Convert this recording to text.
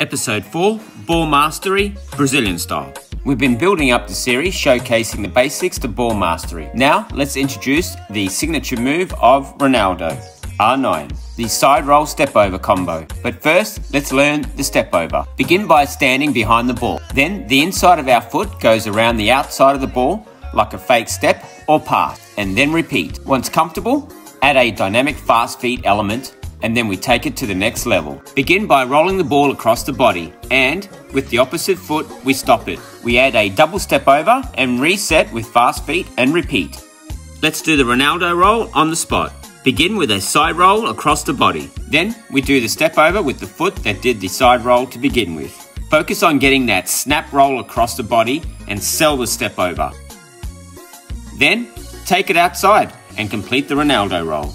Episode 4 Ball Mastery Brazilian Style. We've been building up the series showcasing the basics to ball mastery. Now, let's introduce the signature move of Ronaldo, R9, the side roll step over combo. But first, let's learn the step over. Begin by standing behind the ball. Then, the inside of our foot goes around the outside of the ball like a fake step or pass, and then repeat. Once comfortable, add a dynamic fast feet element and then we take it to the next level. Begin by rolling the ball across the body and with the opposite foot we stop it. We add a double step over and reset with fast feet and repeat. Let's do the Ronaldo roll on the spot. Begin with a side roll across the body. Then we do the step over with the foot that did the side roll to begin with. Focus on getting that snap roll across the body and sell the step over. Then take it outside and complete the Ronaldo roll.